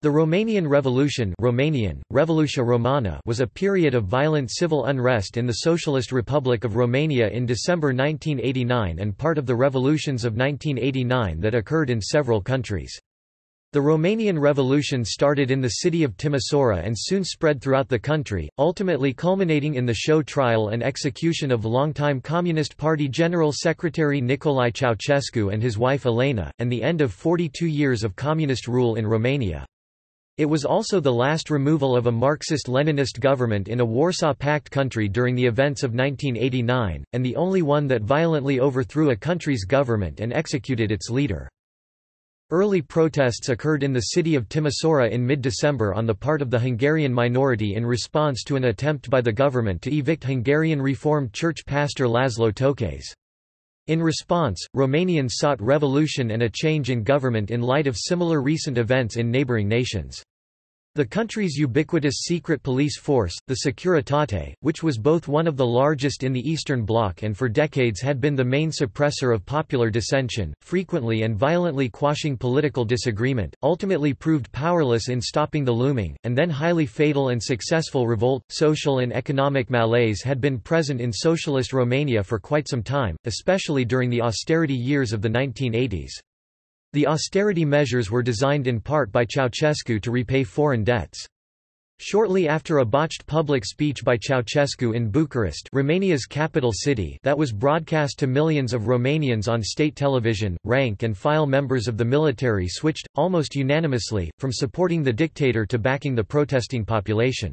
The Romanian Revolution Romanian, Revoluția Romana was a period of violent civil unrest in the Socialist Republic of Romania in December 1989 and part of the revolutions of 1989 that occurred in several countries. The Romanian Revolution started in the city of Timisoara and soon spread throughout the country, ultimately culminating in the show trial and execution of longtime Communist Party General Secretary Nicolae Ceausescu and his wife Elena, and the end of 42 years of communist rule in Romania. It was also the last removal of a Marxist-Leninist government in a Warsaw Pact country during the events of 1989, and the only one that violently overthrew a country's government and executed its leader. Early protests occurred in the city of Timisoara in mid-December on the part of the Hungarian minority in response to an attempt by the government to evict Hungarian Reformed Church pastor Laszlo Tokes. In response, Romanians sought revolution and a change in government in light of similar recent events in neighbouring nations. The country's ubiquitous secret police force, the Securitate, which was both one of the largest in the Eastern Bloc and for decades had been the main suppressor of popular dissension, frequently and violently quashing political disagreement, ultimately proved powerless in stopping the looming, and then highly fatal and successful revolt. Social and economic malaise had been present in socialist Romania for quite some time, especially during the austerity years of the 1980s. The austerity measures were designed in part by Ceausescu to repay foreign debts. Shortly after a botched public speech by Ceausescu in Bucharest Romania's capital city that was broadcast to millions of Romanians on state television, rank and file members of the military switched, almost unanimously, from supporting the dictator to backing the protesting population.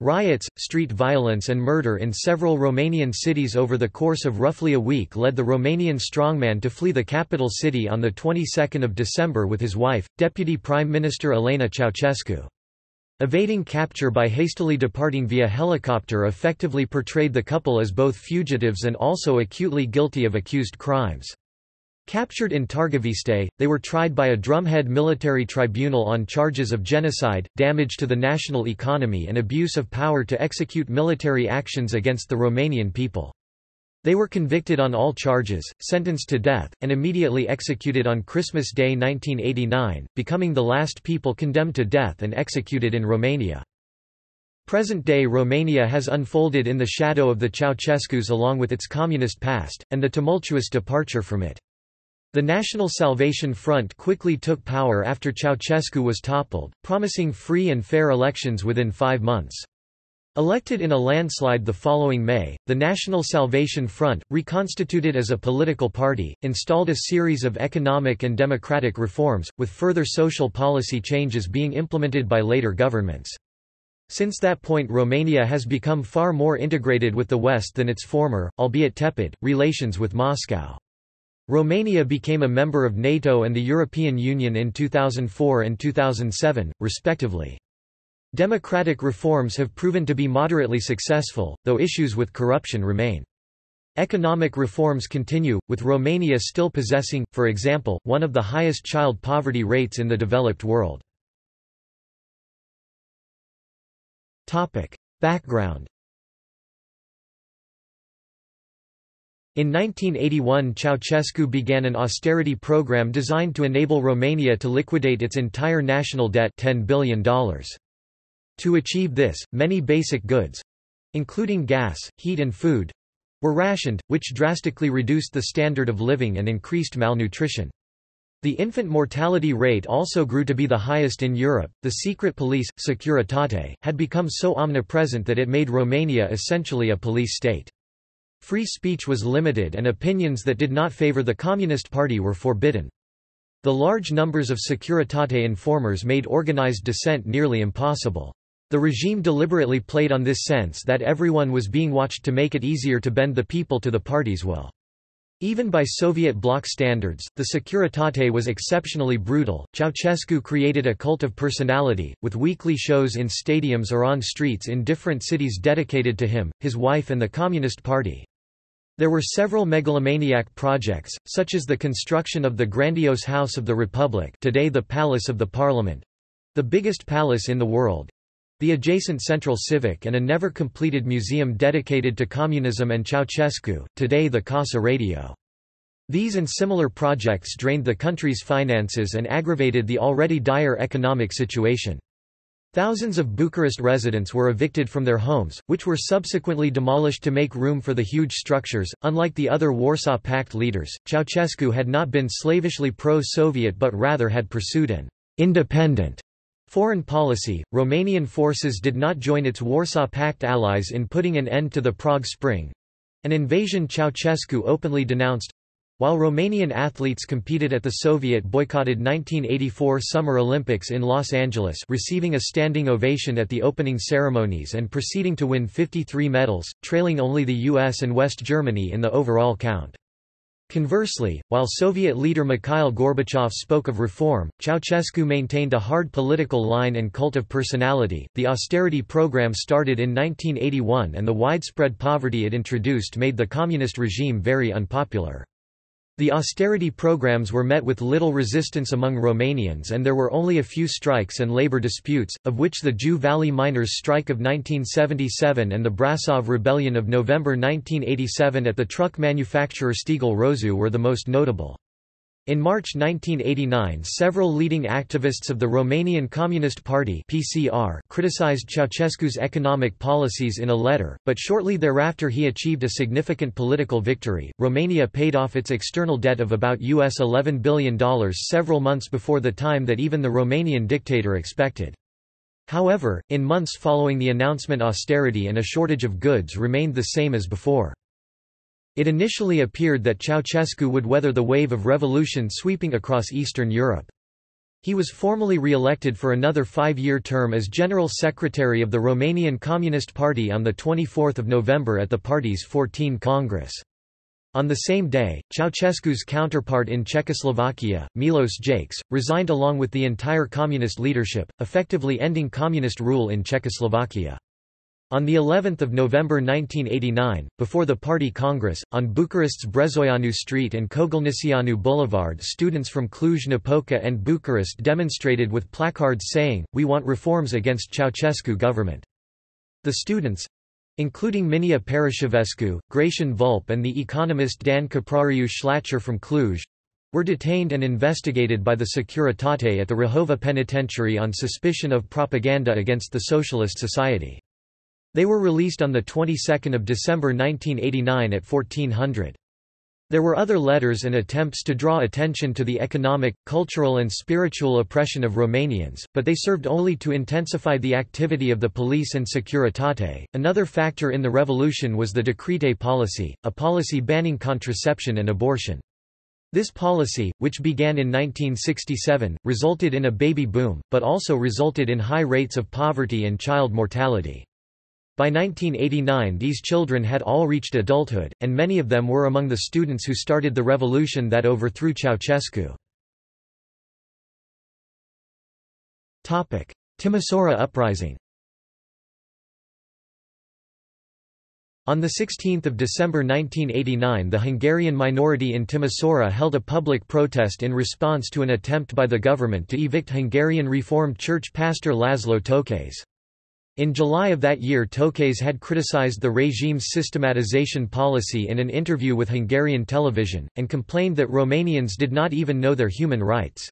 Riots, street violence and murder in several Romanian cities over the course of roughly a week led the Romanian strongman to flee the capital city on the 22nd of December with his wife, Deputy Prime Minister Elena Ceausescu. Evading capture by hastily departing via helicopter effectively portrayed the couple as both fugitives and also acutely guilty of accused crimes. Captured in Târgoviște, they were tried by a drumhead military tribunal on charges of genocide, damage to the national economy and abuse of power to execute military actions against the Romanian people. They were convicted on all charges, sentenced to death, and immediately executed on Christmas Day 1989, becoming the last people condemned to death and executed in Romania. Present-day Romania has unfolded in the shadow of the Ceausescus along with its communist past, and the tumultuous departure from it. The National Salvation Front quickly took power after Ceausescu was toppled, promising free and fair elections within five months. Elected in a landslide the following May, the National Salvation Front, reconstituted as a political party, installed a series of economic and democratic reforms, with further social policy changes being implemented by later governments. Since that point Romania has become far more integrated with the West than its former, albeit tepid, relations with Moscow. Romania became a member of NATO and the European Union in 2004 and 2007, respectively. Democratic reforms have proven to be moderately successful, though issues with corruption remain. Economic reforms continue, with Romania still possessing, for example, one of the highest child poverty rates in the developed world. Background In 1981 Ceausescu began an austerity program designed to enable Romania to liquidate its entire national debt $10 billion. To achieve this, many basic goods—including gas, heat and food—were rationed, which drastically reduced the standard of living and increased malnutrition. The infant mortality rate also grew to be the highest in Europe. The secret police, Securitate, had become so omnipresent that it made Romania essentially a police state. Free speech was limited and opinions that did not favor the Communist Party were forbidden. The large numbers of Securitate informers made organized dissent nearly impossible. The regime deliberately played on this sense that everyone was being watched to make it easier to bend the people to the party's will. Even by Soviet bloc standards, the Securitate was exceptionally brutal. Ceausescu created a cult of personality, with weekly shows in stadiums or on streets in different cities dedicated to him, his wife and the Communist Party. There were several megalomaniac projects, such as the construction of the grandiose House of the Republic today the Palace of the Parliament—the biggest palace in the world, the adjacent Centrul Civic and a never-completed museum dedicated to communism and Ceausescu, today the Casa Radio. These and similar projects drained the country's finances and aggravated the already dire economic situation. Thousands of Bucharest residents were evicted from their homes, which were subsequently demolished to make room for the huge structures. Unlike the other Warsaw Pact leaders, Ceausescu had not been slavishly pro Soviet but rather had pursued an independent foreign policy. Romanian forces did not join its Warsaw Pact allies in putting an end to the Prague Spring an invasion Ceausescu openly denounced while Romanian athletes competed at the Soviet-boycotted 1984 Summer Olympics in Los Angeles receiving a standing ovation at the opening ceremonies and proceeding to win 53 medals, trailing only the US and West Germany in the overall count. Conversely, while Soviet leader Mikhail Gorbachev spoke of reform, Ceausescu maintained a hard political line and cult of personality. The austerity program started in 1981 and the widespread poverty it introduced made the communist regime very unpopular. The austerity programs were met with little resistance among Romanians and there were only a few strikes and labor disputes, of which the Jiu Valley miners' strike of 1977 and the Brasov rebellion of November 1987 at the truck manufacturer Steagul Rosu were the most notable. In March 1989 several leading activists of the Romanian Communist Party PCR criticized Ceausescu's economic policies in a letter, but shortly thereafter he achieved a significant political victory. Romania paid off its external debt of about US $11 billion several months before the time that even the Romanian dictator expected. However, in months following the announcement austerity and a shortage of goods remained the same as before. It initially appeared that Ceausescu would weather the wave of revolution sweeping across Eastern Europe. He was formally re-elected for another five-year term as General Secretary of the Romanian Communist Party on 24 November at the party's 14 Congress. On the same day, Ceausescu's counterpart in Czechoslovakia, Milos Jakes, resigned along with the entire communist leadership, effectively ending communist rule in Czechoslovakia. On the 11th of November 1989, before the party congress, on Bucharest's Brezoianu Street and Kogălniceanu Boulevard students from Cluj-Napoca and Bucharest demonstrated with placards saying, We want reforms against Ceausescu government. The students—including Minia Pereșevescu, Gratian Vulp and the economist Dan Caprariu Schlacher from Cluj, were detained and investigated by the Securitate at the Rahova Penitentiary on suspicion of propaganda against the Socialist Society. They were released on the 22nd of December 1989 at 1400. There were other letters and attempts to draw attention to the economic, cultural and spiritual oppression of Romanians, but they served only to intensify the activity of the police and Securitate. Another factor in the revolution was the Decrete policy, a policy banning contraception and abortion. This policy, which began in 1967, resulted in a baby boom, but also resulted in high rates of poverty and child mortality. By 1989 these children had all reached adulthood, and many of them were among the students who started the revolution that overthrew Ceausescu. Timisoara uprising On 16 December 1989 the Hungarian minority in Timisoara held a public protest in response to an attempt by the government to evict Hungarian Reformed Church pastor Laszlo Tokes. In July of that year Tokes had criticized the regime's systematization policy in an interview with Hungarian television, and complained that Romanians did not even know their human rights.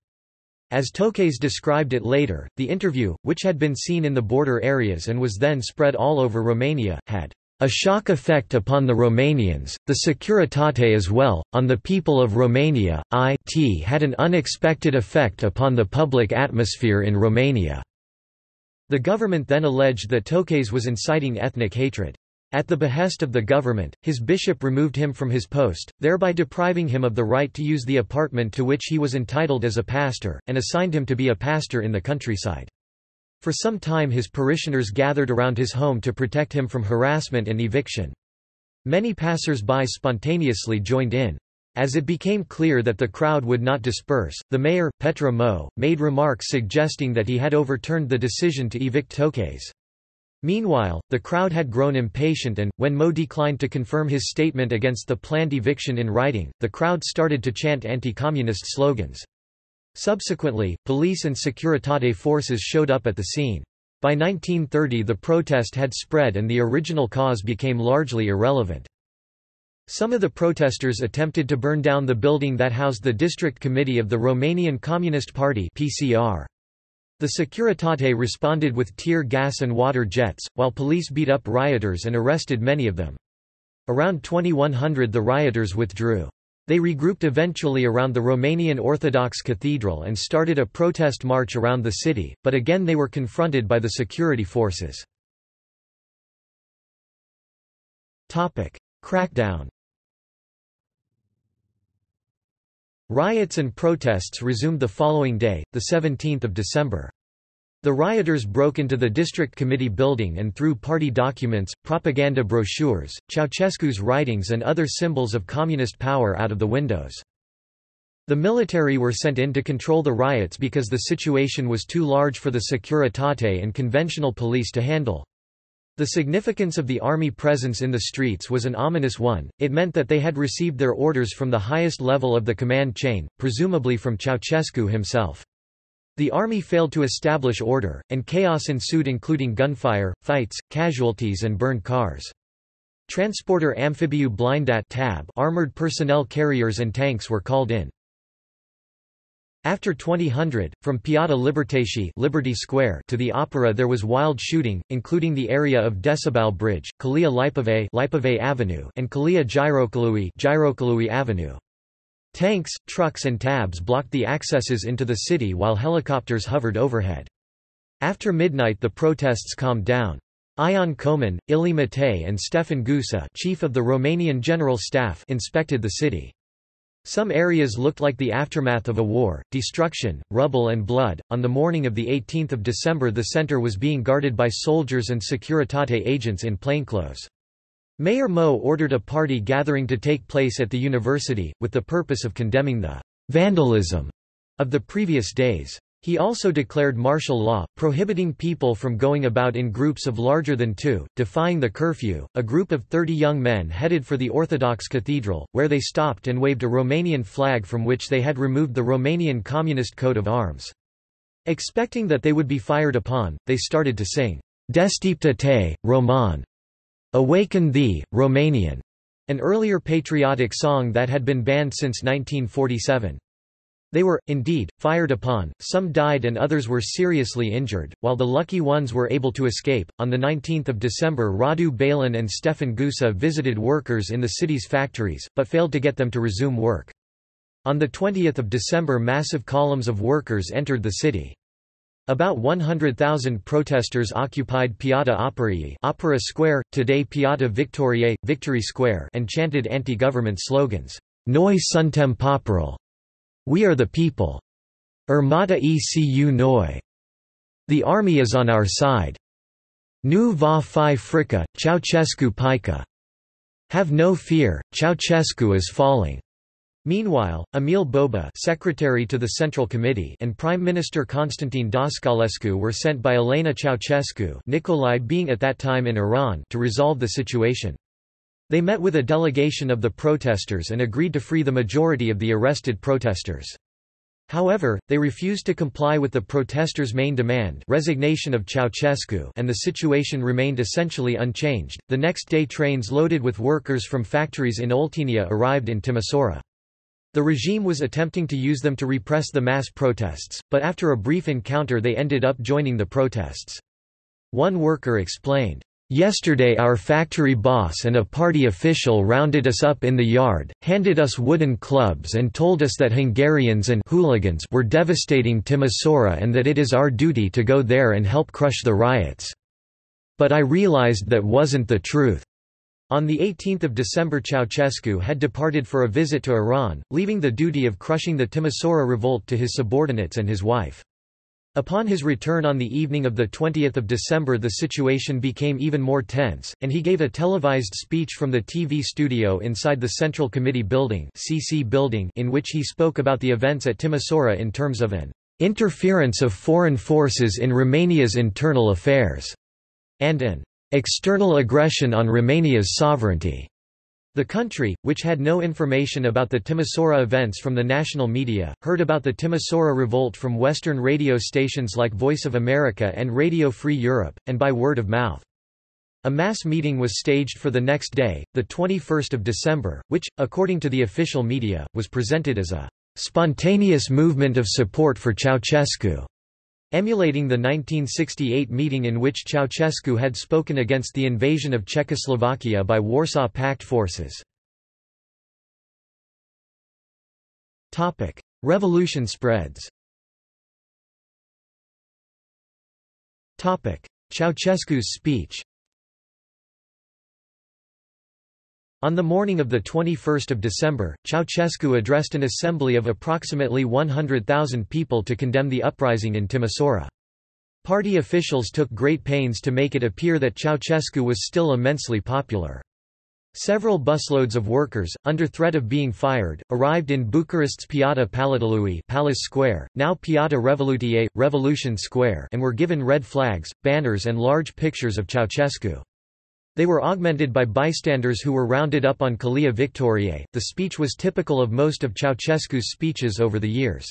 As Tokes described it later, the interview, which had been seen in the border areas and was then spread all over Romania, had a shock effect upon the Romanians, the Securitate as well, on the people of Romania, it had an unexpected effect upon the public atmosphere in Romania. The government then alleged that Tokes was inciting ethnic hatred. At the behest of the government, his bishop removed him from his post, thereby depriving him of the right to use the apartment to which he was entitled as a pastor, and assigned him to be a pastor in the countryside. For some time his parishioners gathered around his home to protect him from harassment and eviction. Many passers-by spontaneously joined in. As it became clear that the crowd would not disperse, the mayor, Petre Mo, made remarks suggesting that he had overturned the decision to evict Tokes. Meanwhile, the crowd had grown impatient and, when Mo declined to confirm his statement against the planned eviction in writing, the crowd started to chant anti-communist slogans. Subsequently, police and Securitate forces showed up at the scene. By 1930 the protest had spread and the original cause became largely irrelevant. Some of the protesters attempted to burn down the building that housed the district committee of the Romanian Communist Party PCR. The Securitate responded with tear gas and water jets, while police beat up rioters and arrested many of them. Around 2100 the rioters withdrew. They regrouped eventually around the Romanian Orthodox Cathedral and started a protest march around the city, but again they were confronted by the security forces. Crackdown Riots and protests resumed the following day, 17 December. The rioters broke into the district committee building and threw party documents, propaganda brochures, Ceausescu's writings and other symbols of communist power out of the windows. The military were sent in to control the riots because the situation was too large for the Securitate and conventional police to handle. The significance of the army presence in the streets was an ominous one, it meant that they had received their orders from the highest level of the command chain, presumably from Ceausescu himself. The army failed to establish order, and chaos ensued including gunfire, fights, casualties and burned cars. Transporter Amphibiu Blindat tab armored personnel carriers and tanks were called in. After 2000, from Piața Libertății Liberty Square to the Opera there was wild shooting, including the area of Decebal Bridge, Calea Lipovei, Lipovei Avenue and Calea Girocului, Girocului Avenue. Tanks, trucks and tabs blocked the accesses into the city while helicopters hovered overhead. After midnight the protests calmed down. Ion Coman, Ilie Matei and Stefan Gusa chief of the Romanian General Staff inspected the city. Some areas looked like the aftermath of a war, destruction, rubble and blood. On the morning of the 18th of December the center was being guarded by soldiers and Securitate agents in plainclothes. Mayor Mo ordered a party gathering to take place at the university, with the purpose of condemning the vandalism of the previous days. He also declared martial law, prohibiting people from going about in groups of larger than two, defying the curfew. A group of 30 young men headed for the Orthodox Cathedral, where they stopped and waved a Romanian flag from which they had removed the Romanian Communist coat of arms. Expecting that they would be fired upon, they started to sing, Deșteaptă-te, Roman! Awaken thee, Romanian! An earlier patriotic song that had been banned since 1947. They were, indeed, fired upon, some died and others were seriously injured, while the lucky ones were able to escape. On 19 December Radu Bălan and Stefan Gusa visited workers in the city's factories, but failed to get them to resume work. On 20 December massive columns of workers entered the city. About 100,000 protesters occupied Piața Operei Opera Square, today Piața Victoriei, Victory Square and chanted anti-government slogans, Noi suntem poporul, we are the people. Armata ecu noi. The army is on our side. Nu va fi frica, Ceausescu pica. Have no fear, Ceausescu is falling. Meanwhile, Emil Bobu secretary to the Central Committee and Prime Minister Constantine Dascalescu were sent by Elena Ceausescu Nicolae being at that time in Iran to resolve the situation. They met with a delegation of the protesters and agreed to free the majority of the arrested protesters. However, they refused to comply with the protesters' main demand resignation of Ceausescu and the situation remained essentially unchanged. The next day trains loaded with workers from factories in Oltenia arrived in Timisoara. The regime was attempting to use them to repress the mass protests, but after a brief encounter they ended up joining the protests. One worker explained, Yesterday our factory boss and a party official rounded us up in the yard, handed us wooden clubs and told us that Hungarians and hooligans were devastating Timisoara and that it is our duty to go there and help crush the riots. But I realized that wasn't the truth. On 18 December Ceausescu had departed for a visit to Iran, leaving the duty of crushing the Timisoara revolt to his subordinates and his wife. Upon his return on the evening of 20 December the situation became even more tense, and he gave a televised speech from the TV studio inside the Central Committee building, CC building in which he spoke about the events at Timisoara in terms of an interference of foreign forces in Romania's internal affairs, and an external aggression on Romania's sovereignty. The country, which had no information about the Timisoara events from the national media, heard about the Timisoara revolt from Western radio stations like Voice of America and Radio Free Europe, and by word of mouth. A mass meeting was staged for the next day, 21 December, which, according to the official media, was presented as a spontaneous movement of support for Ceausescu, emulating the 1968 meeting in which Ceausescu had spoken against the invasion of Czechoslovakia by Warsaw Pact forces. Revolution spreads. Ceausescu's speech On the morning of 21 December, Ceausescu addressed an assembly of approximately 100,000 people to condemn the uprising in Timisoara. Party officials took great pains to make it appear that Ceausescu was still immensely popular. Several busloads of workers, under threat of being fired, arrived in Bucharest's Piața Palatului Palace Square, now Piața Revoluției, Revolution Square and were given red flags, banners and large pictures of Ceausescu. They were augmented by bystanders who were rounded up on Calea Victoriei. The speech was typical of most of Ceausescu's speeches over the years.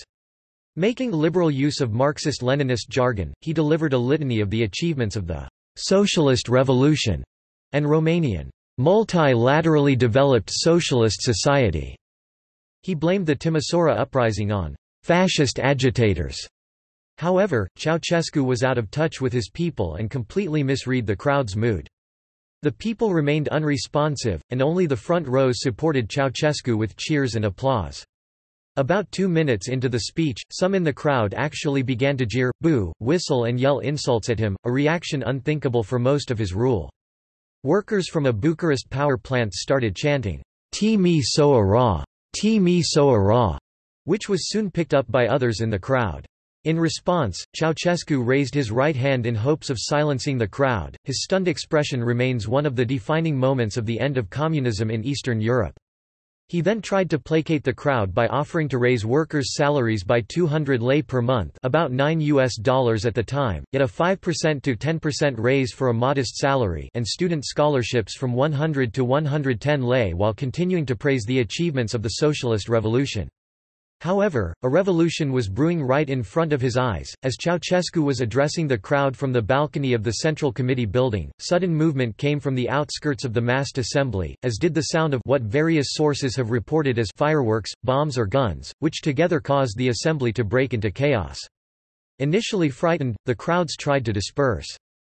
Making liberal use of Marxist-Leninist jargon, he delivered a litany of the achievements of the socialist revolution and Romanian multilaterally developed socialist society. He blamed the Timisoara uprising on fascist agitators. However, Ceausescu was out of touch with his people and completely misread the crowd's mood. The people remained unresponsive, and only the front rows supported Ceausescu with cheers and applause. About two minutes into the speech, some in the crowd actually began to jeer, boo, whistle and yell insults at him, a reaction unthinkable for most of his rule. Workers from a Bucharest power plant started chanting, Ti mi so ara, Ti mi so ara, which was soon picked up by others in the crowd. In response, Ceausescu raised his right hand in hopes of silencing the crowd. His stunned expression remains one of the defining moments of the end of communism in Eastern Europe. He then tried to placate the crowd by offering to raise workers' salaries by 200 lei per month, about 9 US dollars at the time, yet a 5% to 10% raise for a modest salary and student scholarships from 100 to 110 lei while continuing to praise the achievements of the socialist revolution. However, a revolution was brewing right in front of his eyes. As Ceausescu was addressing the crowd from the balcony of the Central Committee building, sudden movement came from the outskirts of the massed assembly, as did the sound of what various sources have reported as fireworks, bombs or guns, which together caused the assembly to break into chaos. Initially frightened, the crowds tried to disperse.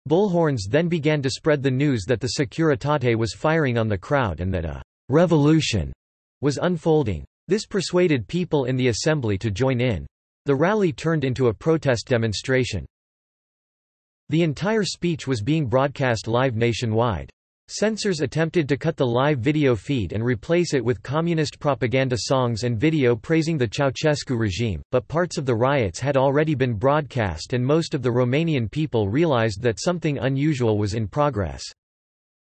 Bullhorns then began to spread the news that the Securitate was firing on the crowd and that a revolution was unfolding. This persuaded people in the assembly to join in. The rally turned into a protest demonstration. The entire speech was being broadcast live nationwide. Censors attempted to cut the live video feed and replace it with communist propaganda songs and video praising the Ceausescu regime, but parts of the riots had already been broadcast and most of the Romanian people realized that something unusual was in progress.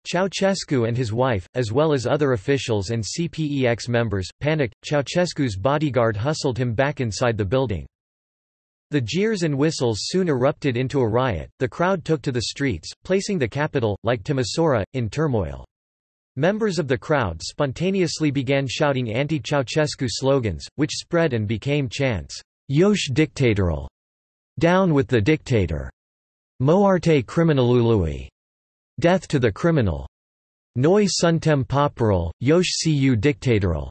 Ceausescu and his wife, as well as other officials and CPEX members, panicked. Ceausescu's bodyguard hustled him back inside the building. The jeers and whistles soon erupted into a riot, the crowd took to the streets, placing the capital, like Timisoara, in turmoil. Members of the crowd spontaneously began shouting anti-Ceausescu slogans, which spread and became chants, Yosh dictatorial, down with the dictator, Moarte criminalului, Death to the criminal. Noi suntem poporul, Yosh cu dictatorul.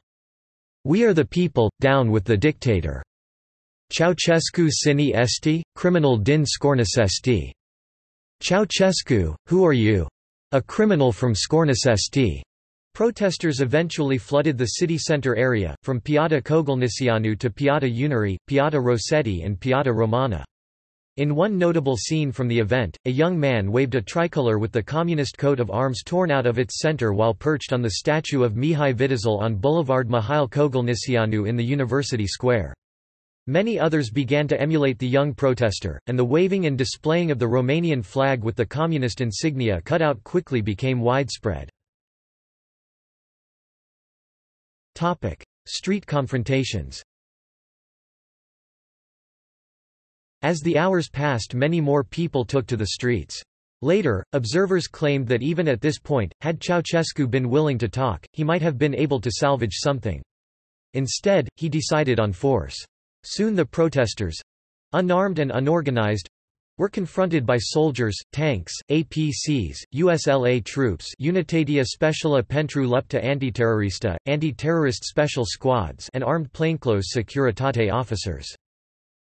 We are the people, down with the dictator. Ceausescu sini esti, criminal din scornicesti. Ceausescu, who are you? A criminal from Scornicesti. Protesters eventually flooded the city center area, from Piața Kogălniceanu to Piața Unirii, Piața Rossetti and Piața Romana. In one notable scene from the event, a young man waved a tricolor with the communist coat of arms torn out of its center while perched on the statue of Mihai Viteazul on Boulevard Mihail Kogălniceanu in the University Square. Many others began to emulate the young protester, and the waving and displaying of the Romanian flag with the communist insignia cut out quickly became widespread. Street confrontations As the hours passed many more people took to the streets. Later, observers claimed that even at this point, had Ceausescu been willing to talk, he might have been able to salvage something. Instead, he decided on force. Soon the protesters—unarmed and unorganized, were confronted by soldiers, tanks, APCs, USLA troops Unitatea Speciala pentru Lupta Antiterrorista, anti-terrorist special squads and armed plainclothes Securitate officers.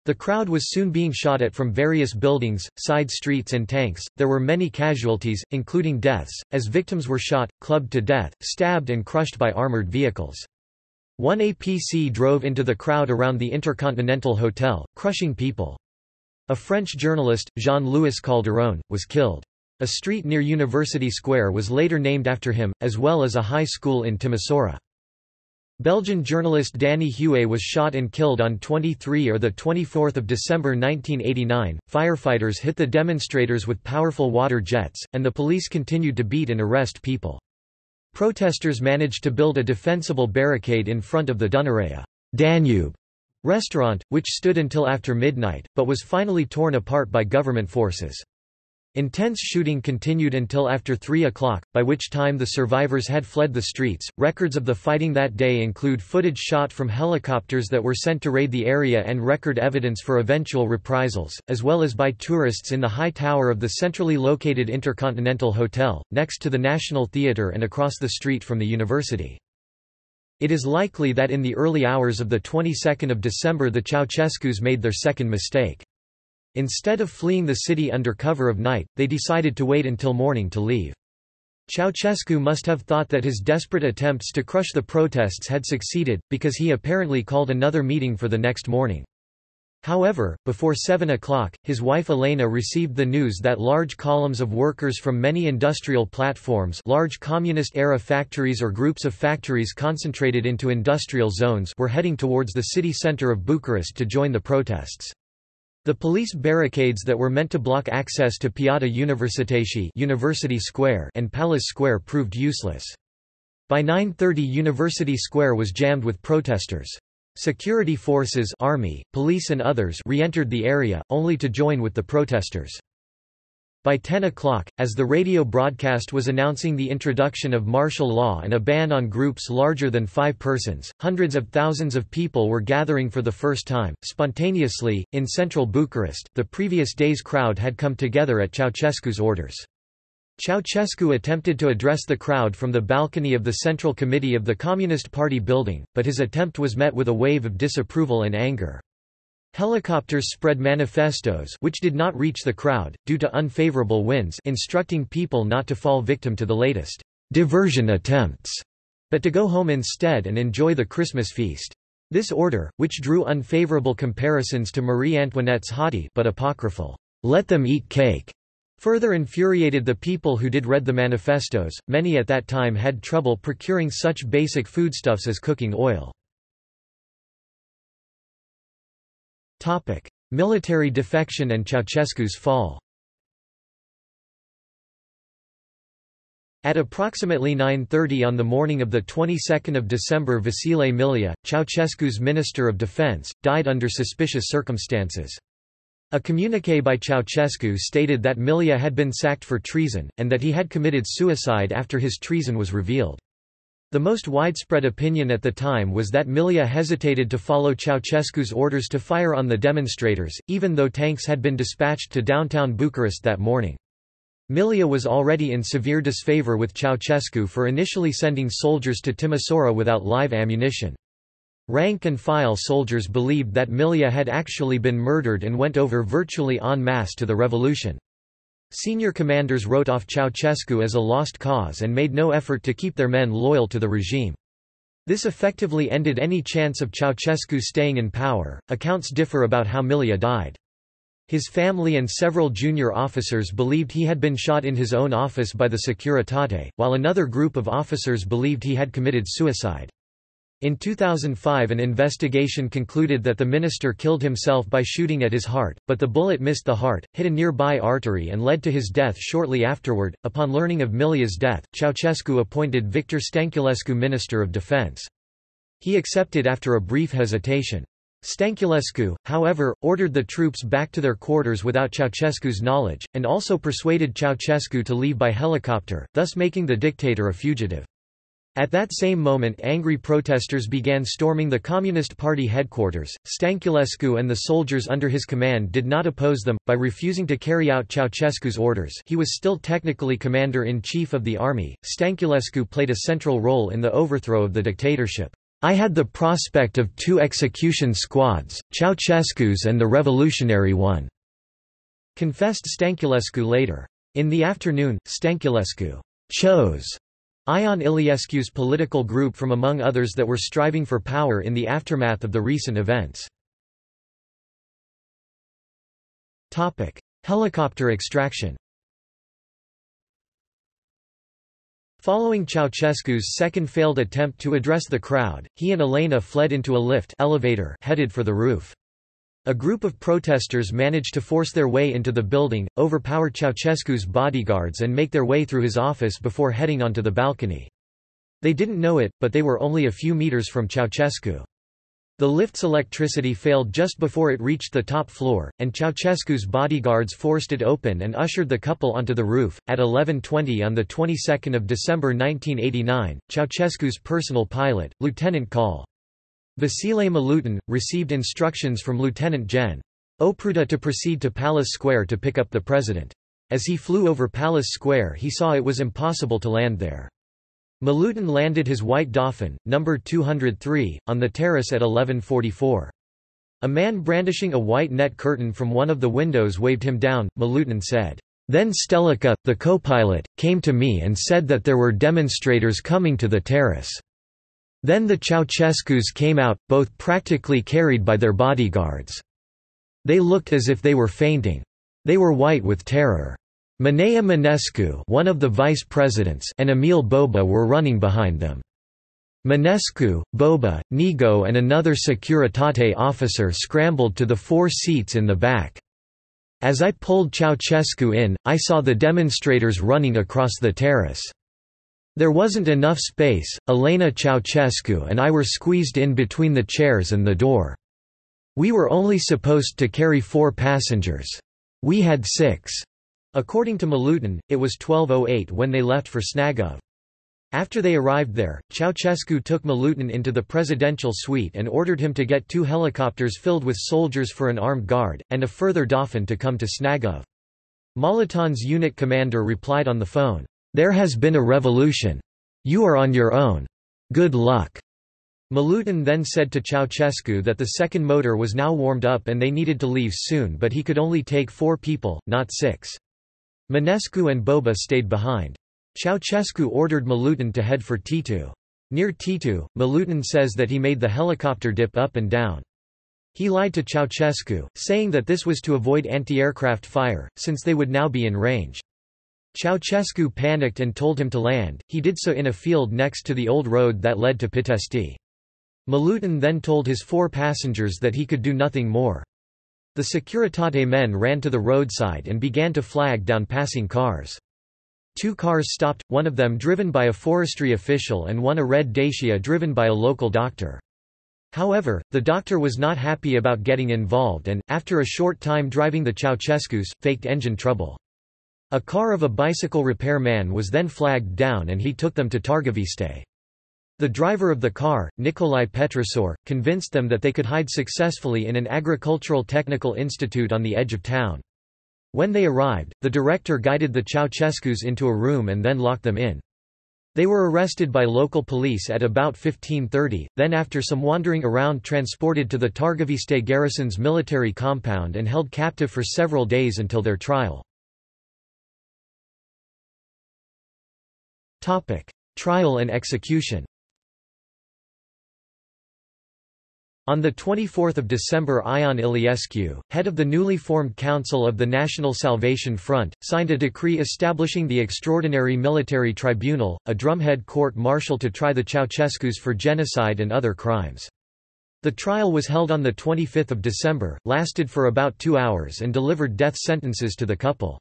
The crowd was soon being shot at from various buildings, side streets and tanks. There were many casualties, including deaths, as victims were shot, clubbed to death, stabbed and crushed by armored vehicles. One APC drove into the crowd around the Intercontinental Hotel, crushing people. A French journalist, Jean-Louis Calderon, was killed. A street near University Square was later named after him, as well as a high school in Timisoara. Belgian journalist Danny Huwé was shot and killed on 23 or 24 December 1989. Firefighters hit the demonstrators with powerful water jets, and the police continued to beat and arrest people. Protesters managed to build a defensible barricade in front of the Dunărea Danube restaurant, which stood until after midnight, but was finally torn apart by government forces. Intense shooting continued until after 3 o'clock, by which time the survivors had fled the streets. Records of the fighting that day include footage shot from helicopters that were sent to raid the area and record evidence for eventual reprisals, as well as by tourists in the high tower of the centrally located Intercontinental Hotel, next to the National Theatre and across the street from the university. It is likely that in the early hours of the 22nd of December the Ceausescus made their second mistake. Instead of fleeing the city under cover of night, they decided to wait until morning to leave. Ceausescu must have thought that his desperate attempts to crush the protests had succeeded, because he apparently called another meeting for the next morning. However, before 7 o'clock, his wife Elena received the news that large columns of workers from many industrial platforms large communist-era factories or groups of factories concentrated into industrial zones were heading towards the city centre of Bucharest to join the protests. The police barricades that were meant to block access to Piața Universității University Square and Palace Square proved useless. By 9.30 University Square was jammed with protesters. Security forces army, police and others re-entered the area, only to join with the protesters. By 10 o'clock, as the radio broadcast was announcing the introduction of martial law and a ban on groups larger than five persons, hundreds of thousands of people were gathering for the first time, spontaneously, in central Bucharest. The previous day's crowd had come together at Ceausescu's orders. Ceausescu attempted to address the crowd from the balcony of the Central Committee of the Communist Party building, but his attempt was met with a wave of disapproval and anger. Helicopters spread manifestos which did not reach the crowd, due to unfavorable winds instructing people not to fall victim to the latest diversion attempts, but to go home instead and enjoy the Christmas feast. This order, which drew unfavorable comparisons to Marie Antoinette's haughty but apocryphal, "'Let them eat cake' Further infuriated the people who did read the manifestos, many at that time had trouble procuring such basic foodstuffs as cooking oil. Military defection and Ceausescu's fall At approximately 9.30 on the morning of the 22nd of December Vasile Milea, Ceausescu's Minister of Defense, died under suspicious circumstances. A communique by Ceausescu stated that Milea had been sacked for treason, and that he had committed suicide after his treason was revealed. The most widespread opinion at the time was that Milea hesitated to follow Ceausescu's orders to fire on the demonstrators, even though tanks had been dispatched to downtown Bucharest that morning. Milea was already in severe disfavor with Ceausescu for initially sending soldiers to Timisoara without live ammunition. Rank-and-file soldiers believed that Milea had actually been murdered and went over virtually en masse to the revolution. Senior commanders wrote off Ceausescu as a lost cause and made no effort to keep their men loyal to the regime. This effectively ended any chance of Ceausescu staying in power. Accounts differ about how Milea died. His family and several junior officers believed he had been shot in his own office by the Securitate, while another group of officers believed he had committed suicide. In 2005 an investigation concluded that the minister killed himself by shooting at his heart, but the bullet missed the heart, hit a nearby artery and led to his death shortly afterward. Upon learning of Milea's death, Ceausescu appointed Victor Stanculescu Minister of Defense. He accepted after a brief hesitation. Stanculescu, however, ordered the troops back to their quarters without Ceausescu's knowledge, and also persuaded Ceausescu to leave by helicopter, thus making the dictator a fugitive. At that same moment angry protesters began storming the Communist Party headquarters. Stanculescu and the soldiers under his command did not oppose them, by refusing to carry out Ceausescu's orders he was still technically commander-in-chief of the army. Stanculescu played a central role in the overthrow of the dictatorship. I had the prospect of two execution squads, Ceausescu's and the revolutionary one, confessed Stanculescu later. In the afternoon, Stanculescu chose Ion Iliescu's political group from among others that were striving for power in the aftermath of the recent events. Helicopter extraction Following Ceausescu's second failed attempt to address the crowd, he and Elena fled into a lift elevator headed for the roof. A group of protesters managed to force their way into the building, overpower Ceausescu's bodyguards and make their way through his office before heading onto the balcony. They didn't know it, but they were only a few meters from Ceausescu. The lift's electricity failed just before it reached the top floor, and Ceausescu's bodyguards forced it open and ushered the couple onto the roof. At 11:20 on the 22nd of December 1989, Ceausescu's personal pilot, Lieutenant Col. Vasile Maluțan, received instructions from Lieutenant Gen. Opruta to proceed to Palace Square to pick up the president. As he flew over Palace Square he saw it was impossible to land there. Maluțan landed his White Dauphin, number 203, on the terrace at 1144. A man brandishing a white net curtain from one of the windows waved him down, Maluțan said. Then Stelica, the co-pilot, came to me and said that there were demonstrators coming to the terrace. Then the Ceausescus came out, both practically carried by their bodyguards. They looked as if they were fainting. They were white with terror. Manea Mănescu one of the vice presidents and Emil Bobu were running behind them. Mănescu, Bobu, Neagoe and another Securitate officer scrambled to the four seats in the back. As I pulled Ceausescu in, I saw the demonstrators running across the terrace. There wasn't enough space, Elena Ceausescu and I were squeezed in between the chairs and the door. We were only supposed to carry four passengers. We had six. According to Maluțan, it was 12.08 when they left for Snagov. After they arrived there, Ceausescu took Maluțan into the presidential suite and ordered him to get two helicopters filled with soldiers for an armed guard, and a further Dauphin to come to Snagov. Maluțan's unit commander replied on the phone, there has been a revolution. You are on your own. Good luck. Maluțan then said to Ceausescu that the second motor was now warmed up and they needed to leave soon but he could only take four people, not six. Mănescu and Bobu stayed behind. Ceausescu ordered Maluțan to head for Titu. Near Titu, Maluțan says that he made the helicopter dip up and down. He lied to Ceausescu, saying that this was to avoid anti-aircraft fire, since they would now be in range. Ceausescu panicked and told him to land, he did so in a field next to the old road that led to Pitești. Maluțan then told his four passengers that he could do nothing more. The Securitate men ran to the roadside and began to flag down passing cars. Two cars stopped, one of them driven by a forestry official and one a red Dacia driven by a local doctor. However, the doctor was not happy about getting involved and, after a short time driving the Ceausescus, faked engine trouble. A car of a bicycle repair man was then flagged down and he took them to Targoviste. The driver of the car, Nicolae Petrișor, convinced them that they could hide successfully in an agricultural technical institute on the edge of town. When they arrived, the director guided the Ceausescus into a room and then locked them in. They were arrested by local police at about 1530, then after some wandering around transported to the Targoviste garrison's military compound and held captive for several days until their trial. Topic: Trial and execution. On 24 December Ion Iliescu, head of the newly formed Council of the National Salvation Front, signed a decree establishing the Extraordinary Military Tribunal, a drumhead court-martial to try the Ceausescus for genocide and other crimes. The trial was held on 25 December, lasted for about two hours and delivered death sentences to the couple.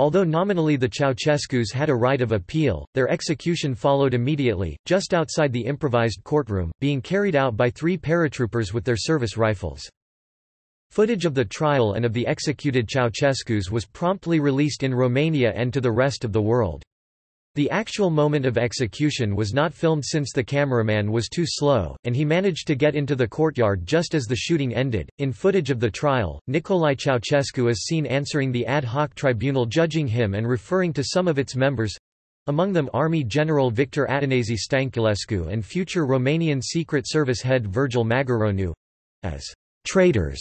Although nominally the Ceausescus had a right of appeal, their execution followed immediately, just outside the improvised courtroom, being carried out by three paratroopers with their service rifles. Footage of the trial and of the executed Ceausescus was promptly released in Romania and to the rest of the world. The actual moment of execution was not filmed since the cameraman was too slow, and he managed to get into the courtyard just as the shooting ended. In footage of the trial, Nicolae Ceausescu is seen answering the ad hoc tribunal judging him and referring to some of its members among them Army General Victor Atanasie Stanculescu and future Romanian Secret Service head Virgil Măgureanu as traitors.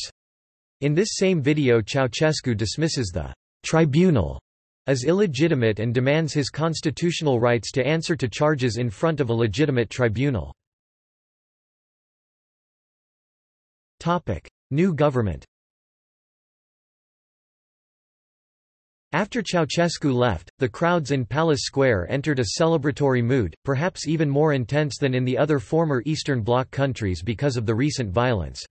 In this same video Ceausescu dismisses the tribunal as illegitimate and demands his constitutional rights to answer to charges in front of a legitimate tribunal. New government After Ceausescu left, the crowds in Palace Square entered a celebratory mood, perhaps even more intense than in the other former Eastern Bloc countries because of the recent violence.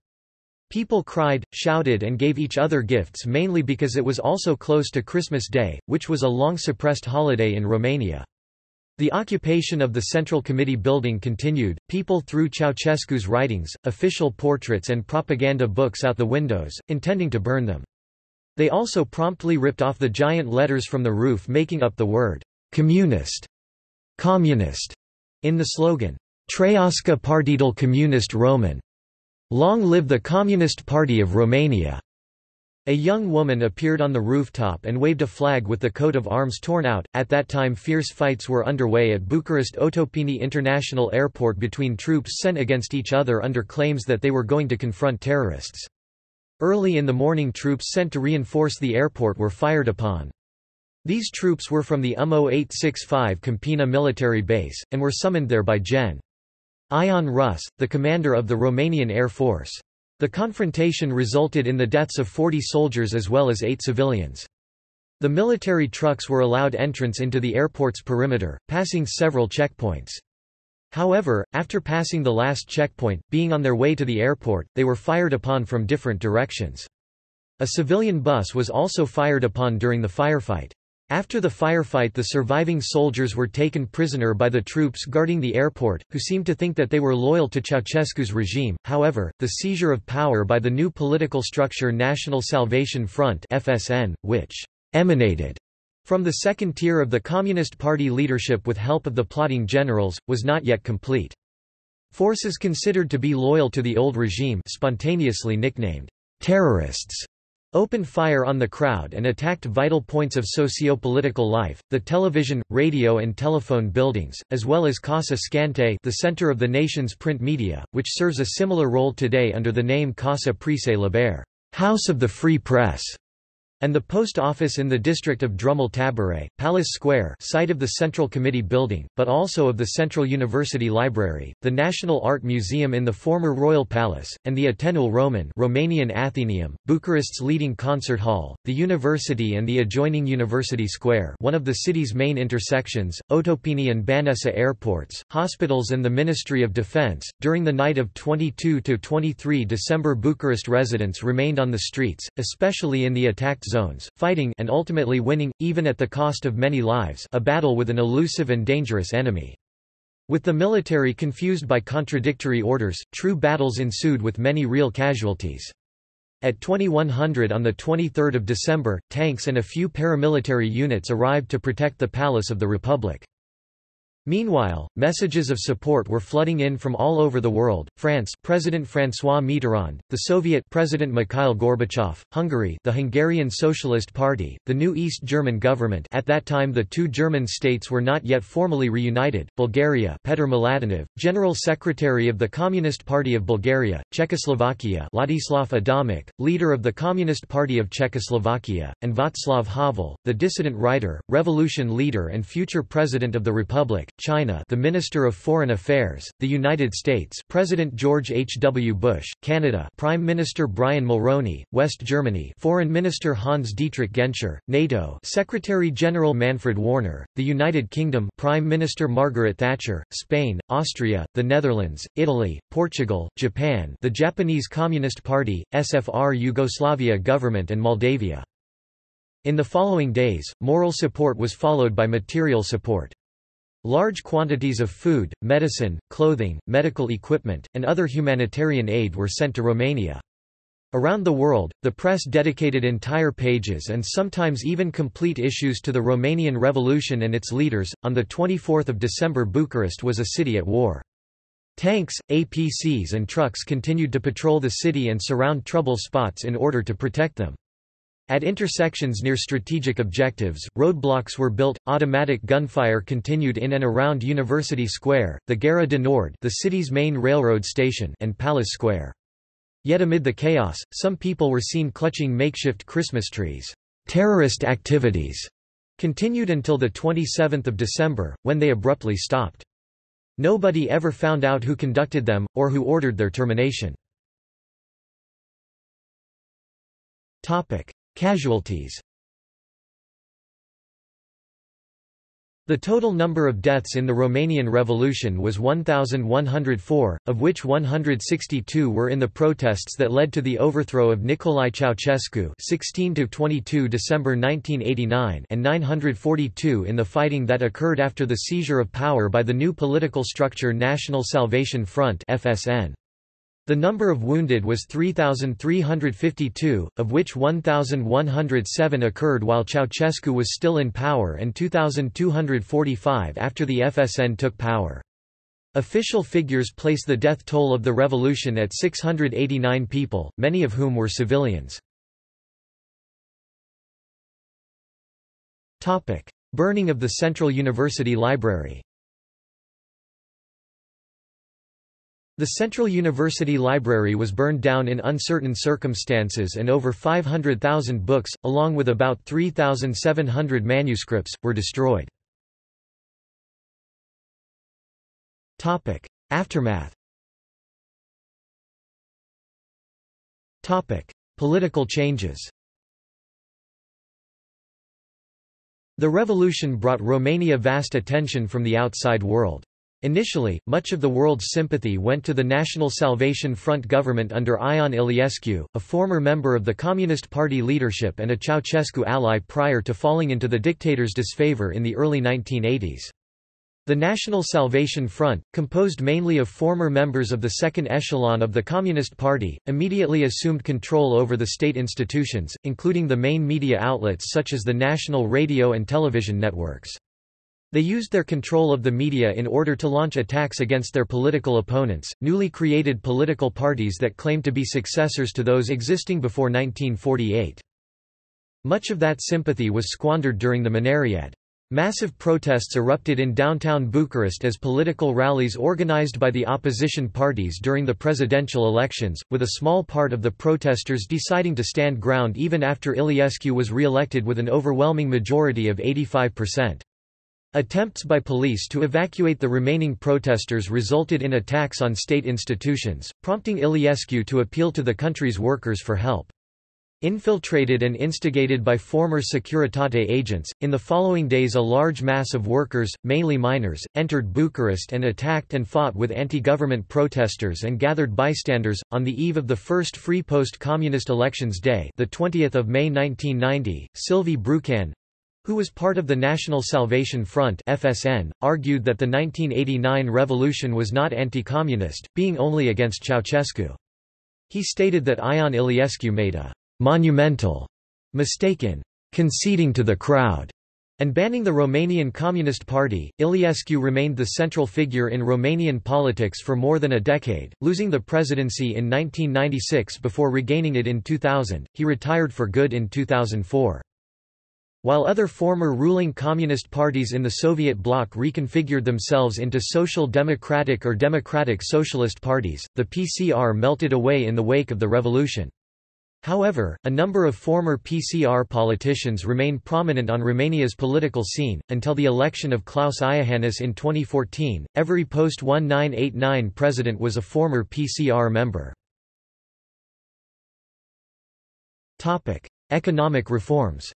People cried, shouted and gave each other gifts mainly because it was also close to Christmas Day, which was a long-suppressed holiday in Romania. The occupation of the Central Committee building continued, people threw Ceausescu's writings, official portraits and propaganda books out the windows, intending to burn them. They also promptly ripped off the giant letters from the roof making up the word, "'communist' communist in the slogan, Trăiască Partidul Communist Roman. Long live the Communist Party of Romania! A young woman appeared on the rooftop and waved a flag with the coat of arms torn out. At that time, fierce fights were underway at Bucharest Otopeni International Airport between troops sent against each other under claims that they were going to confront terrorists. Early in the morning, troops sent to reinforce the airport were fired upon. These troops were from the UMO 865 Campina military base, and were summoned there by Gen. Ion Rus, the commander of the Romanian Air Force. The confrontation resulted in the deaths of 40 soldiers as well as eight civilians. The military trucks were allowed entrance into the airport's perimeter, passing several checkpoints. However, after passing the last checkpoint, being on their way to the airport, they were fired upon from different directions. A civilian bus was also fired upon during the firefight. After the firefight the surviving soldiers were taken prisoner by the troops guarding the airport, who seemed to think that they were loyal to Ceausescu's regime. However, the seizure of power by the new political structure National Salvation Front FSN, which emanated from the second tier of the Communist Party leadership with help of the plotting generals, was not yet complete. Forces considered to be loyal to the old regime spontaneously nicknamed terrorists opened fire on the crowd and attacked vital points of socio-political life, the television, radio and telephone buildings, as well as Casa Scante the center of the nation's print media, which serves a similar role today under the name Casa Presei Libere House of the Free Press and the post office in the district of Drumul Taberei, Palace Square site of the Central Committee building, but also of the Central University Library, the National Art Museum in the former Royal Palace, and the Ateneul Roman Romanian Athenaeum, Bucharest's leading concert hall, the university and the adjoining University Square one of the city's main intersections, Otopeni and Băneasa airports, hospitals and the Ministry of Defense. During the night of 22 to 23 December Bucharest residents remained on the streets, especially in the attacked zones, fighting and ultimately winning, even at the cost of many lives a battle with an elusive and dangerous enemy. With the military confused by contradictory orders, true battles ensued with many real casualties. At 2100 on 23 December, tanks and a few paramilitary units arrived to protect the Palace of the Republic. Meanwhile, messages of support were flooding in from all over the world. France, President François Mitterrand, the Soviet President Mikhail Gorbachev, Hungary, the Hungarian Socialist Party, the new East German government. At that time the two German states were not yet formally reunited. Bulgaria, Petar Mladenov, General Secretary of the Communist Party of Bulgaria, Czechoslovakia, Ladislav Adamec, leader of the Communist Party of Czechoslovakia, and Václav Havel, the dissident writer, revolution leader and future president of the Republic, China the Minister of Foreign Affairs, the United States President George H. W. Bush, Canada Prime Minister Brian Mulroney, West Germany Foreign Minister Hans-Dietrich Genscher, NATO Secretary-General Manfred Wörner, the United Kingdom Prime Minister Margaret Thatcher, Spain, Austria, the Netherlands, Italy, Portugal, Japan the Japanese Communist Party, SFR Yugoslavia government and Moldavia. In the following days, moral support was followed by material support. Large quantities of food, medicine, clothing, medical equipment, and other humanitarian aid were sent to Romania. Around the world, the press dedicated entire pages and sometimes even complete issues to the Romanian Revolution and its leaders. On the 24th of December, Bucharest was a city at war. Tanks, APCs, and trucks continued to patrol the city and surround trouble spots in order to protect them. At intersections near strategic objectives, roadblocks were built, automatic gunfire continued in and around University Square, the Gara de Nord the city's main railroad station and Palace Square. Yet amid the chaos, some people were seen clutching makeshift Christmas trees. Terrorist activities continued until 27 December, when they abruptly stopped. Nobody ever found out who conducted them, or who ordered their termination. Casualties The total number of deaths in the Romanian Revolution was 1,104, of which 162 were in the protests that led to the overthrow of Nicolae Ceausescu 16–22 December 1989 and 942 in the fighting that occurred after the seizure of power by the new political structure National Salvation Front FSN. The number of wounded was 3,352, of which 1,107 occurred while Ceausescu was still in power and 2,245 after the FSN took power. Official figures place the death toll of the revolution at 689 people, many of whom were civilians. Burning of the Central University Library The Central University Library was burned down in uncertain circumstances and over 500,000 books, along with about 3,700 manuscripts, were destroyed. Aftermath Political changes The revolution brought Romania vast attention from the outside world. Initially, much of the world's sympathy went to the National Salvation Front government under Ion Iliescu, a former member of the Communist Party leadership and a Ceausescu ally prior to falling into the dictator's disfavor in the early 1980s. The National Salvation Front, composed mainly of former members of the second echelon of the Communist Party, immediately assumed control over the state institutions, including the main media outlets such as the national radio and television networks. They used their control of the media in order to launch attacks against their political opponents, newly created political parties that claimed to be successors to those existing before 1948. Much of that sympathy was squandered during the Mineriad. Massive protests erupted in downtown Bucharest as political rallies organized by the opposition parties during the presidential elections, with a small part of the protesters deciding to stand ground even after Iliescu was re-elected with an overwhelming majority of 85%. Attempts by police to evacuate the remaining protesters resulted in attacks on state institutions, prompting Iliescu to appeal to the country's workers for help. Infiltrated and instigated by former Securitate agents, in the following days a large mass of workers, mainly miners, entered Bucharest and attacked and fought with anti-government protesters and gathered bystanders. On the eve of the first free post-communist elections day, the 20th of May 1990, Silviu Brucan, who was part of the National Salvation Front FSN, argued that the 1989 revolution was not anti-communist, being only against Ceausescu. He stated that Ion Iliescu made a «monumental» mistake in «conceding to the crowd» and banning the Romanian Communist Party. Iliescu remained the central figure in Romanian politics for more than a decade, losing the presidency in 1996 before regaining it in 2000. He retired for good in 2004. While other former ruling communist parties in the Soviet bloc reconfigured themselves into social democratic or democratic socialist parties, the PCR melted away in the wake of the revolution. However, a number of former PCR politicians remain prominent on Romania's political scene. Until the election of Klaus Iohannis in 2014, every post 1989 president was a former PCR member. Economic reforms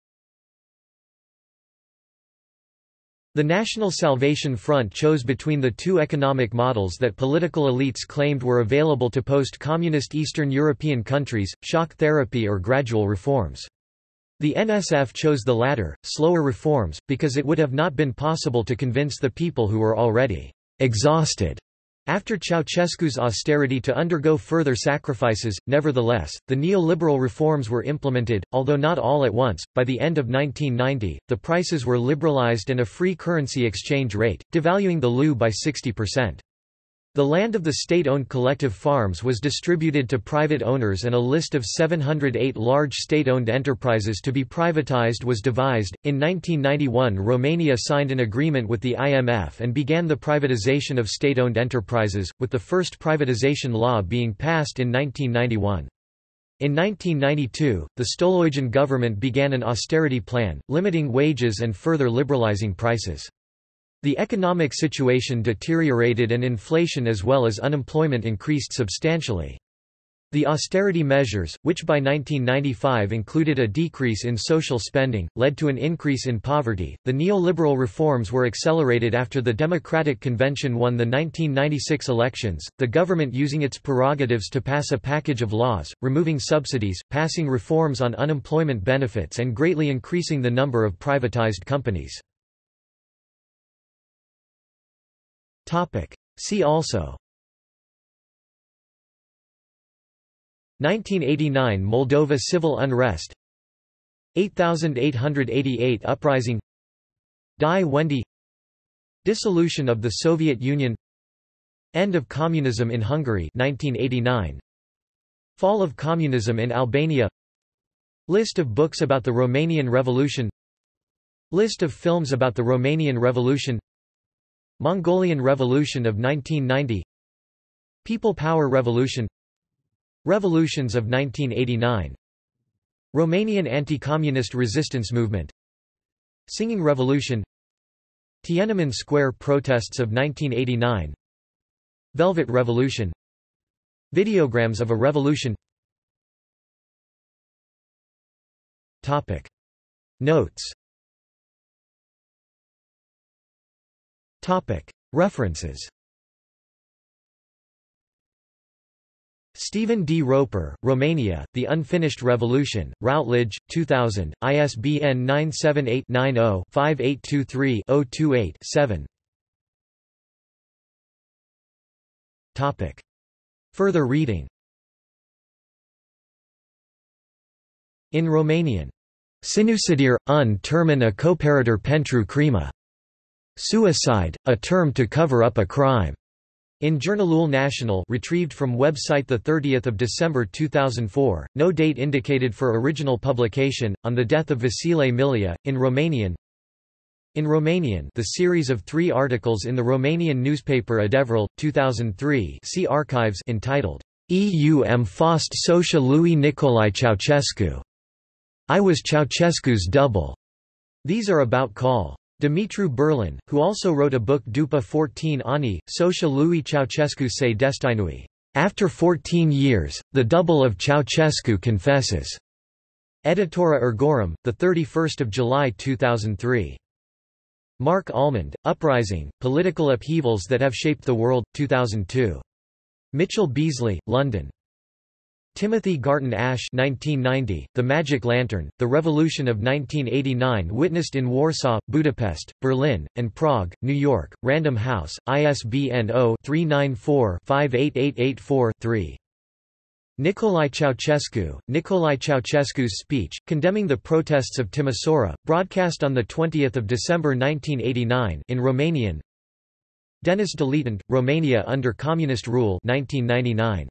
The National Salvation Front chose between the two economic models that political elites claimed were available to post-communist Eastern European countries, shock therapy or gradual reforms. The NSF chose the latter, slower reforms, because it would have not been possible to convince the people who were already exhausted After Ceausescu's austerity to undergo further sacrifices, nevertheless, the neoliberal reforms were implemented, although not all at once. By the end of 1990, the prices were liberalized and a free currency exchange rate, devaluing the leu by 60%. The land of the state-owned collective farms was distributed to private owners and a list of 708 large state-owned enterprises to be privatized was devised. In 1991 Romania signed an agreement with the IMF and began the privatization of state-owned enterprises, with the first privatization law being passed in 1991. In 1992, the Stolojan government began an austerity plan, limiting wages and further liberalizing prices. The economic situation deteriorated and inflation as well as unemployment increased substantially. The austerity measures, which by 1995 included a decrease in social spending, led to an increase in poverty. The neoliberal reforms were accelerated after the Democratic Convention won the 1996 elections, the government using its prerogatives to pass a package of laws, removing subsidies, passing reforms on unemployment benefits, and greatly increasing the number of privatized companies. See also. 1989 Moldova civil unrest. 8888 uprising. Die Wende Dissolution of the Soviet Union. End of communism in Hungary 1989 Fall of communism in Albania. List of books about the Romanian Revolution. List of films about the Romanian Revolution Mongolian Revolution of 1990 People Power Revolution. Revolutions of 1989 Romanian anti-communist resistance movement. Singing Revolution. Tiananmen Square protests of 1989 Velvet Revolution. Videograms of a Revolution. Topic. Notes References Stephen D. Roper, Romania, The Unfinished Revolution, Routledge, 2000, ISBN 978-90-5823-028-7 Further reading In Romanian. Sinucidir, un termen a cooperator pentru crima. Suicide, a term to cover up a crime. In Jurnalul Național retrieved from website 30 December 2004, no date indicated for original publication, on the death of Vasile Milea, in Romanian In Romanian the series of three articles in the Romanian newspaper Adevărul, 2003 see archives entitled, Eu am fost socia lui Nicolae Ceausescu. I was Ceausescu's double. These are about call. Dumitru Burlan, who also wrote a book După 14 ani, Socia lui Ceausescu se destinui. After 14 years, the double of Ceausescu confesses. Editura Ergorum, 31 July 2003. Mark Almond, Uprising, Political Upheavals That Have Shaped the World, 2002. Mitchell Beazley, London. Timothy Garton Ash 1990, The Magic Lantern, The Revolution of 1989 witnessed in Warsaw, Budapest, Berlin, and Prague, New York, Random House, ISBN 0-394-58884-3. Nicolae Ceausescu, Nicolae Ceausescu's speech, condemning the protests of Timisoara, broadcast on 20 December 1989 in Romanian Dennis Deletant, Romania under Communist Rule 1999.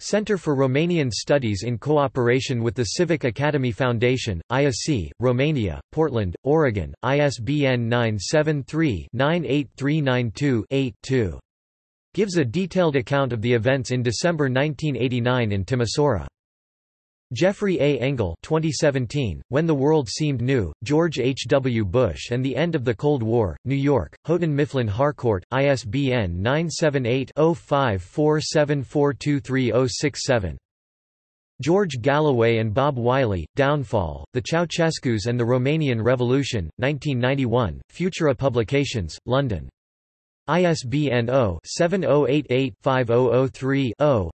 Center for Romanian Studies in cooperation with the Civic Academy Foundation, IAC, Romania, Portland, Oregon, ISBN 973-98392-8-2. Gives a detailed account of the events in December 1989 in Timisoara. Jeffrey A. Engel 2017, When the World Seemed New, George H. W. Bush and the End of the Cold War, New York, Houghton Mifflin Harcourt, ISBN 978-0547423067. George Galloway and Bob Wylie, Downfall, The Ceausescus and the Romanian Revolution, 1991, Futura Publications, London. ISBN 0-7088-5003-0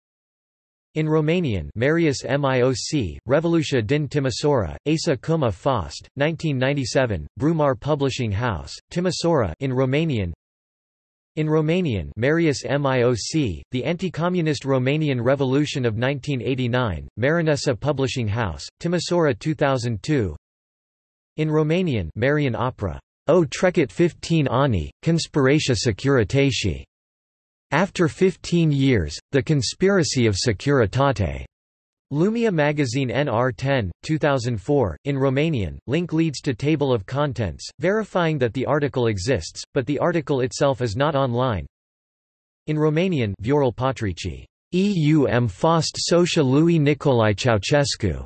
in Romanian Marius Mioc, Revoluția din Timisoara, Asa Kuma Fost, 1997, Brumar Publishing House, Timisoara in Romanian In Romanian Marius MIOC, The Anti-Communist Romanian Revolution of 1989, Marineasa Publishing House, Timisoara 2002 In Romanian Marian Oprea, O trecut 15 ani, conspiratia securitatea. After 15 years, the conspiracy of Securitate. Lumea magazine NR 10, 2004, in Romanian, link leads to table of contents, verifying that the article exists, but the article itself is not online. In Romanian Viorel Patrichi, EU am fost socia lui Nicolae Ceausescu.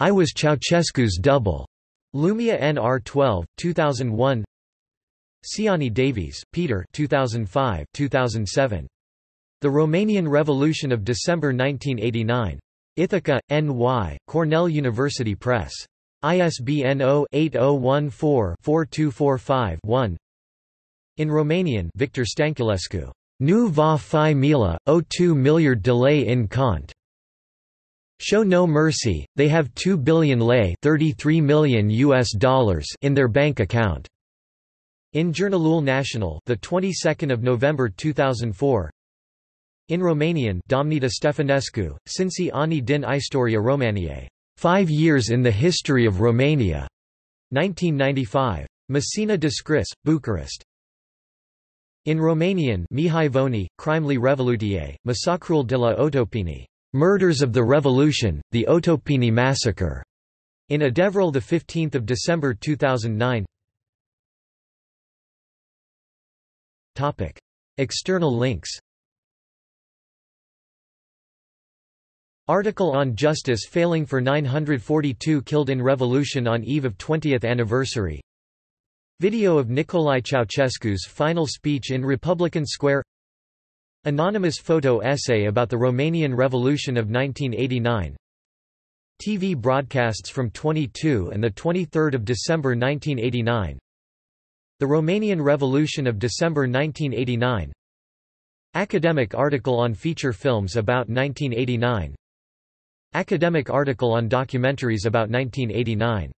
I was Ceausescu's double. Lumea NR 12, 2001 Siani-Davies, Peter 2005, 2007. The Romanian Revolution of December 1989. Ithaca, N.Y., Cornell University Press. ISBN 0-8014-4245-1 In Romanian Victor Stanculescu. Nu va fi mila, o 2 miliard de lei in cont. Show no mercy, they have 2 billion lei 33 million US dollars in their bank account. In Jurnalul Național, the 22nd of November 2004. In Romanian, Domnita Stefanescu, Cinci ani din istoria Romaniei. Five years in the history of Romania. 1995. Messina Descris, Bucharest. In Romanian, Mihai Voni, Crimele Revolutie, Massacrul de la Otopeni. Murders of the Revolution, the Otopeni Massacre. In Adevărul 15 December 2009. Topic. External links Article on justice failing for 942 killed in revolution on eve of 20th anniversary. Video of Nicolae Ceausescu's final speech in Republican Square. Anonymous photo essay about the Romanian Revolution of 1989 TV broadcasts from 22 and 23 December 1989 The Romanian Revolution of December 1989 Academic article on feature films about 1989 Academic article on documentaries about 1989